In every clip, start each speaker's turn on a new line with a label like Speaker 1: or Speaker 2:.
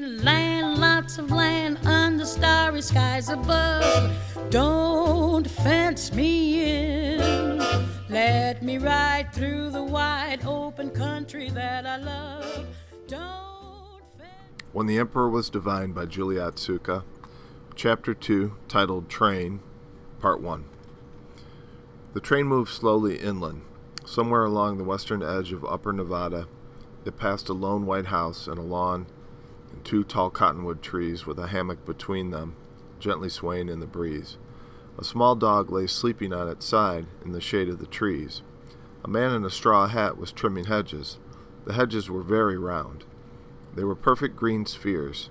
Speaker 1: Land, lots of land under starry skies above. Don't fence me in. Let me ride through the wide open country that I love. Don't fence.
Speaker 2: When the Emperor Was Divine by Julie Otsuka, Chapter 2, titled Train, Part 1. The train moved slowly inland. Somewhere along the western edge of upper Nevada, it passed a lone white house and a lawn and two tall cottonwood trees with a hammock between them, gently swaying in the breeze. A small dog lay sleeping on its side in the shade of the trees. A man in a straw hat was trimming hedges. The hedges were very round. They were perfect green spheres.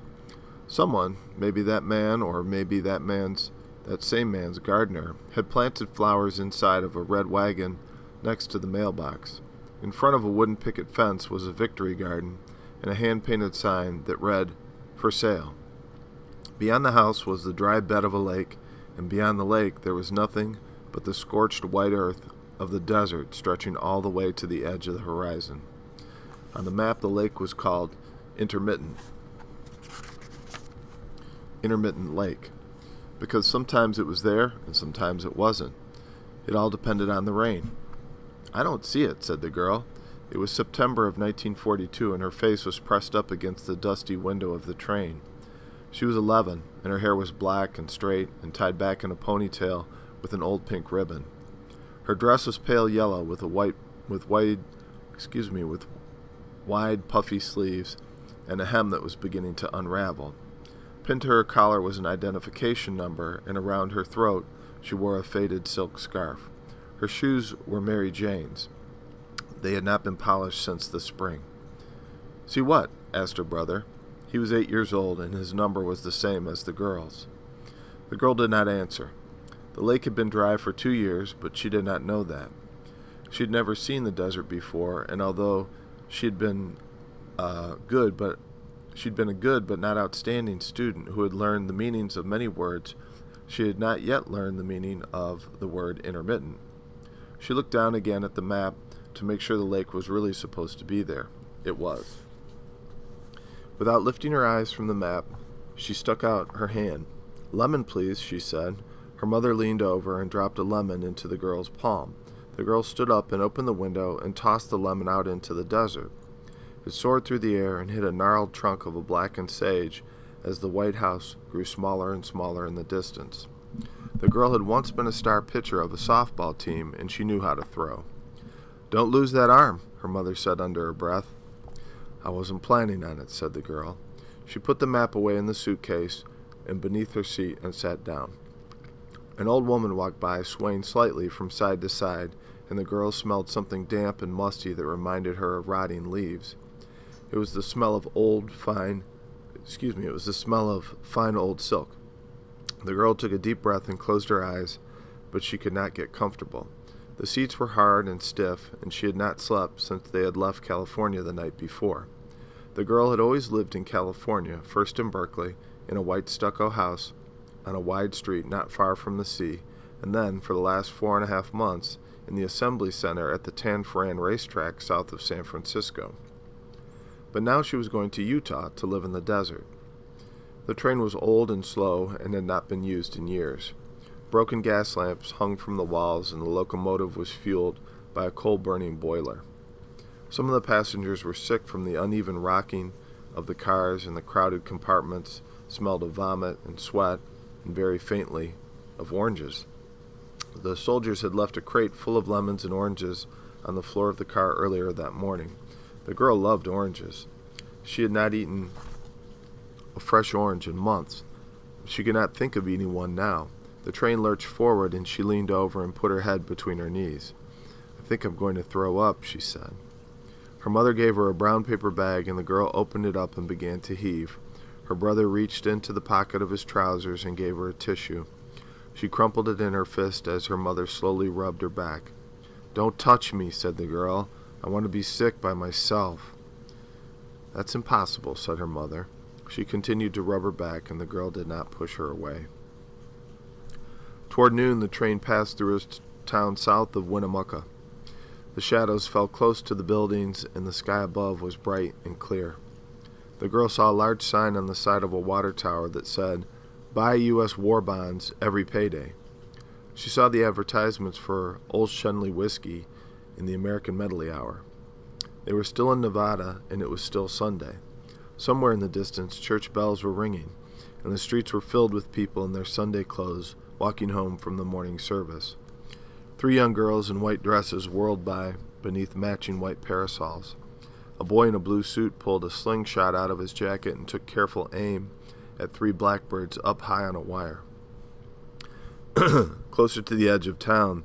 Speaker 2: Someone, maybe that man or maybe that man's that same man's gardener, had planted flowers inside of a red wagon next to the mailbox. In front of a wooden picket fence was a victory garden and a hand painted sign that read, For sale. Beyond the house was the dry bed of a lake, and beyond the lake there was nothing but the scorched white earth of the desert stretching all the way to the edge of the horizon. On the map, the lake was called Intermittent. Intermittent Lake, because sometimes it was there and sometimes it wasn't. It all depended on the rain. I don't see it, said the girl. It was September of 1942, and her face was pressed up against the dusty window of the train. She was 11, and her hair was black and straight and tied back in a ponytail with an old pink ribbon. Her dress was pale yellow with a white with wide excuse me, with wide puffy sleeves and a hem that was beginning to unravel. Pinned to her collar was an identification number, and around her throat she wore a faded silk scarf. Her shoes were Mary Jane's. They had not been polished since the spring. See what? asked her brother. He was eight years old, and his number was the same as the girl's. The girl did not answer. The lake had been dry for two years, but she did not know that. She had never seen the desert before, and although she had been uh, good, but she'd been a good but not outstanding student who had learned the meanings of many words, she had not yet learned the meaning of the word intermittent. She looked down again at the map to make sure the lake was really supposed to be there. It was. Without lifting her eyes from the map, she stuck out her hand. Lemon, please, she said. Her mother leaned over and dropped a lemon into the girl's palm. The girl stood up and opened the window and tossed the lemon out into the desert. It soared through the air and hit a gnarled trunk of a blackened sage as the white house grew smaller and smaller in the distance. The girl had once been a star pitcher of a softball team, and she knew how to throw. Don't lose that arm, her mother said under her breath. I wasn't planning on it, said the girl. She put the map away in the suitcase and beneath her seat and sat down. An old woman walked by, swaying slightly from side to side, and the girl smelled something damp and musty that reminded her of rotting leaves. It was the smell of old, fine, excuse me, it was the smell of fine old silk. The girl took a deep breath and closed her eyes, but she could not get comfortable. The seats were hard and stiff, and she had not slept since they had left California the night before. The girl had always lived in California, first in Berkeley, in a white stucco house on a wide street not far from the sea, and then, for the last four and a half months, in the Assembly Center at the Tanforan racetrack south of San Francisco. But now she was going to Utah to live in the desert. The train was old and slow and had not been used in years. Broken gas lamps hung from the walls, and the locomotive was fueled by a coal burning boiler. Some of the passengers were sick from the uneven rocking of the cars, and the crowded compartments smelled of vomit and sweat, and very faintly of oranges. The soldiers had left a crate full of lemons and oranges on the floor of the car earlier that morning. The girl loved oranges. She had not eaten a fresh orange in months. She could not think of eating one now. The train lurched forward, and she leaned over and put her head between her knees. I think I'm going to throw up, she said. Her mother gave her a brown paper bag, and the girl opened it up and began to heave. Her brother reached into the pocket of his trousers and gave her a tissue. She crumpled it in her fist as her mother slowly rubbed her back. Don't touch me, said the girl. I want to be sick by myself. That's impossible, said her mother. She continued to rub her back, and the girl did not push her away. Toward noon, the train passed through a town south of Winnemucca. The shadows fell close to the buildings, and the sky above was bright and clear. The girl saw a large sign on the side of a water tower that said, Buy U.S. war bonds every payday. She saw the advertisements for Old Schenley whiskey in the American Medley Hour. They were still in Nevada, and it was still Sunday. Somewhere in the distance, church bells were ringing, and the streets were filled with people in their Sunday clothes walking home from the morning service. Three young girls in white dresses whirled by beneath matching white parasols. A boy in a blue suit pulled a slingshot out of his jacket and took careful aim at three blackbirds up high on a wire. Closer to the edge of town,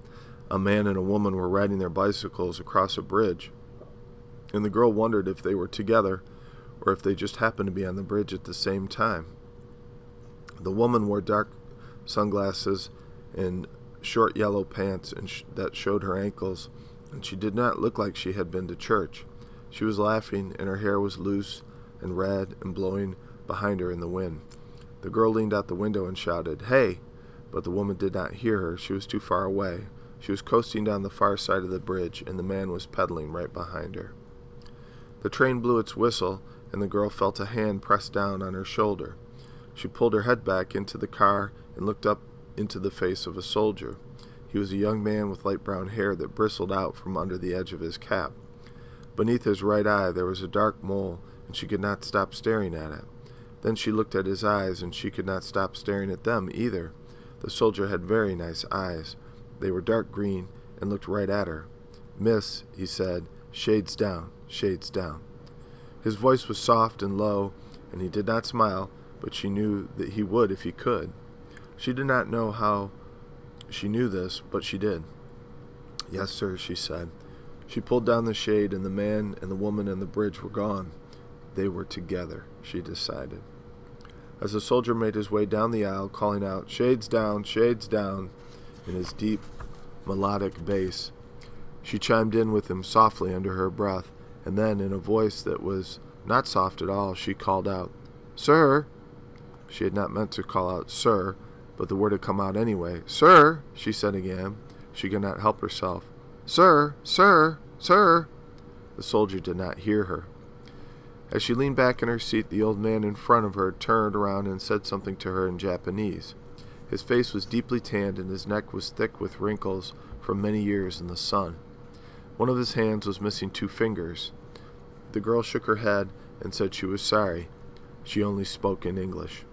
Speaker 2: a man and a woman were riding their bicycles across a bridge, and the girl wondered if they were together or if they just happened to be on the bridge at the same time. The woman wore dark sunglasses and short yellow pants and sh that showed her ankles, and she did not look like she had been to church. She was laughing, and her hair was loose and red and blowing behind her in the wind. The girl leaned out the window and shouted, Hey! But the woman did not hear her. She was too far away. She was coasting down the far side of the bridge, and the man was pedaling right behind her. The train blew its whistle, and the girl felt a hand pressed down on her shoulder. She pulled her head back into the car and looked up into the face of a soldier. He was a young man with light brown hair that bristled out from under the edge of his cap. Beneath his right eye there was a dark mole, and she could not stop staring at it. Then she looked at his eyes, and she could not stop staring at them either. The soldier had very nice eyes. They were dark green and looked right at her. Miss, he said, shades down, shades down. His voice was soft and low, and he did not smile, but she knew that he would if he could. She did not know how she knew this, but she did. Yes, sir, she said. She pulled down the shade, and the man and the woman and the bridge were gone. They were together, she decided as the soldier made his way down the aisle, calling out, Shades down, shades down, in his deep, melodic bass. She chimed in with him softly under her breath, and then, in a voice that was not soft at all, she called out, Sir! She had not meant to call out, Sir, but the word had come out anyway. Sir! she said again. She could not help herself. Sir! Sir! Sir! The soldier did not hear her. As she leaned back in her seat, the old man in front of her turned around and said something to her in Japanese. His face was deeply tanned and his neck was thick with wrinkles from many years in the sun. One of his hands was missing two fingers. The girl shook her head and said she was sorry. She only spoke in English.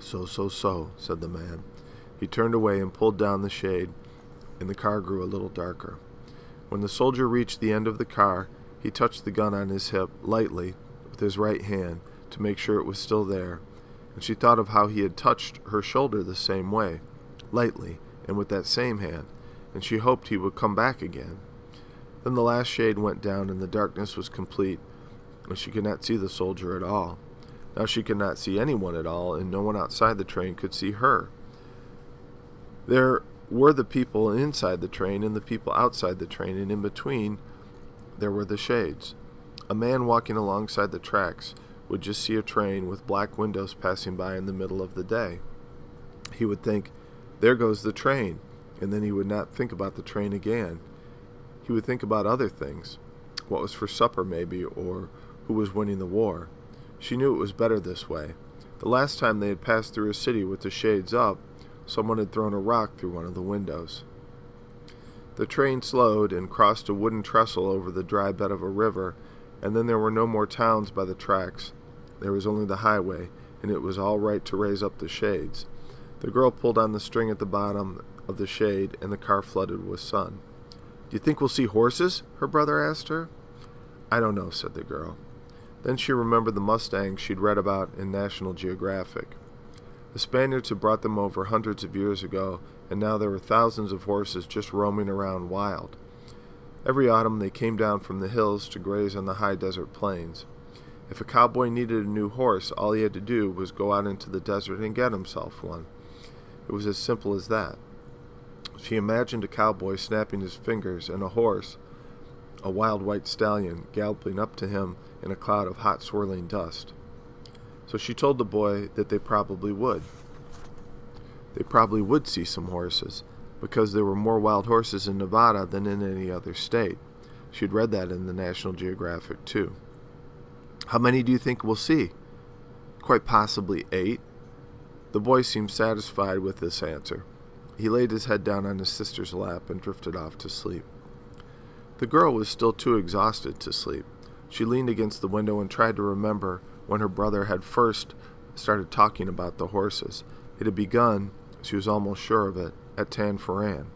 Speaker 2: So, so, so, said the man. He turned away and pulled down the shade, and the car grew a little darker. When the soldier reached the end of the car, he touched the gun on his hip lightly with his right hand to make sure it was still there, and she thought of how he had touched her shoulder the same way, lightly, and with that same hand, and she hoped he would come back again. Then the last shade went down, and the darkness was complete, and she could not see the soldier at all. Now she could not see anyone at all, and no one outside the train could see her. There were the people inside the train and the people outside the train, and in between there were the shades. A man walking alongside the tracks would just see a train with black windows passing by in the middle of the day. He would think, There goes the train, and then he would not think about the train again. He would think about other things what was for supper, maybe, or who was winning the war. She knew it was better this way. The last time they had passed through a city with the shades up, someone had thrown a rock through one of the windows. The train slowed and crossed a wooden trestle over the dry bed of a river, and then there were no more towns by the tracks. There was only the highway, and it was all right to raise up the shades. The girl pulled on the string at the bottom of the shade, and the car flooded with sun. Do you think we'll see horses? her brother asked her. I don't know, said the girl. Then she remembered the mustangs she'd read about in National Geographic. The Spaniards had brought them over hundreds of years ago, and now there were thousands of horses just roaming around wild. Every autumn they came down from the hills to graze on the high desert plains. If a cowboy needed a new horse, all he had to do was go out into the desert and get himself one. It was as simple as that. She imagined a cowboy snapping his fingers and a horse, a wild white stallion, galloping up to him in a cloud of hot swirling dust so she told the boy that they probably would. They probably would see some horses, because there were more wild horses in Nevada than in any other state. She'd read that in the National Geographic, too. How many do you think we'll see? Quite possibly eight. The boy seemed satisfied with this answer. He laid his head down on his sister's lap and drifted off to sleep. The girl was still too exhausted to sleep. She leaned against the window and tried to remember when her brother had first started talking about the horses. It had begun, she was almost sure of it, at Tanforan.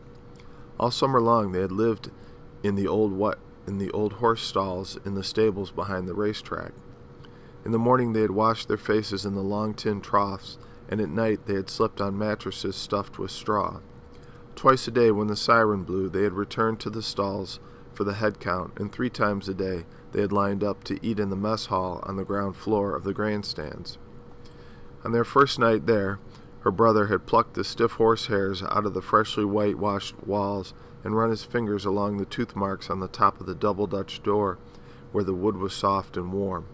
Speaker 2: All summer long they had lived in the old what in the old horse stalls in the stables behind the racetrack. In the morning they had washed their faces in the long tin troughs, and at night they had slept on mattresses stuffed with straw. Twice a day, when the siren blew, they had returned to the stalls for the head count, and three times a day they had lined up to eat in the mess hall on the ground floor of the grandstands. On their first night there, her brother had plucked the stiff horse hairs out of the freshly whitewashed walls and run his fingers along the tooth marks on the top of the double Dutch door, where the wood was soft and warm.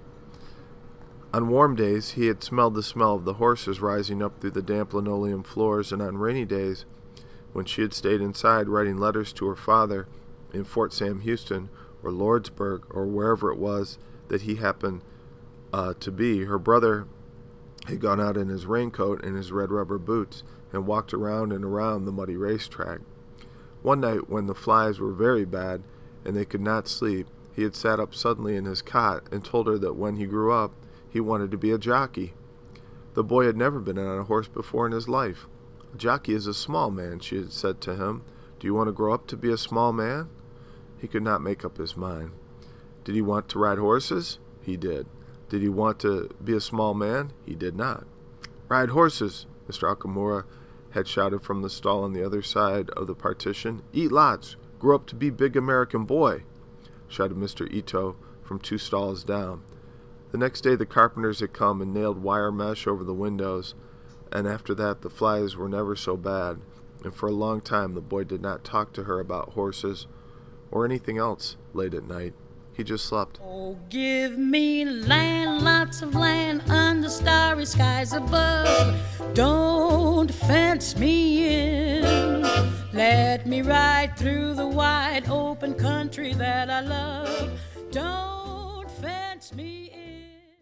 Speaker 2: On warm days, he had smelled the smell of the horses rising up through the damp linoleum floors, and on rainy days, when she had stayed inside writing letters to her father in Fort Sam Houston or Lordsburg or wherever it was that he happened uh, to be, her brother had gone out in his raincoat and his red rubber boots and walked around and around the muddy racetrack. One night, when the flies were very bad and they could not sleep, he had sat up suddenly in his cot and told her that when he grew up, he wanted to be a jockey. The boy had never been on a horse before in his life. A jockey is a small man, she had said to him. Do you want to grow up to be a small man? He could not make up his mind. Did he want to ride horses? He did. Did he want to be a small man? He did not. Ride horses, Mr. Okamura had shouted from the stall on the other side of the partition. Eat lots. Grow up to be big American boy, shouted Mr. Ito from two stalls down. The next day the carpenters had come and nailed wire mesh over the windows, and after that the flies were never so bad, and for a long time the boy did not talk to her about horses or anything else late at night. He just slept.
Speaker 1: Oh, give me land, lots of land under starry skies above. Don't fence me in. Let me ride through the wide open country that I love. Don't fence me in.